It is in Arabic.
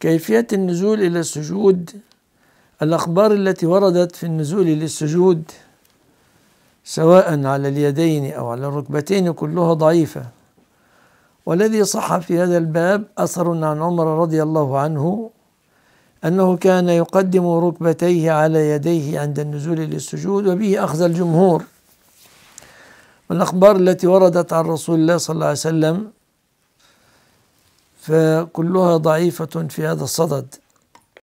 كيفية النزول إلى السجود؟ الأخبار التي وردت في النزول للسجود سواء على اليدين أو على الركبتين كلها ضعيفة. والذي صح في هذا الباب أثر عن عمر رضي الله عنه أنه كان يقدم ركبتيه على يديه عند النزول للسجود وبه أخذ الجمهور. والأخبار التي وردت عن رسول الله صلى الله عليه وسلم فكلها ضعيفة في هذا الصدد.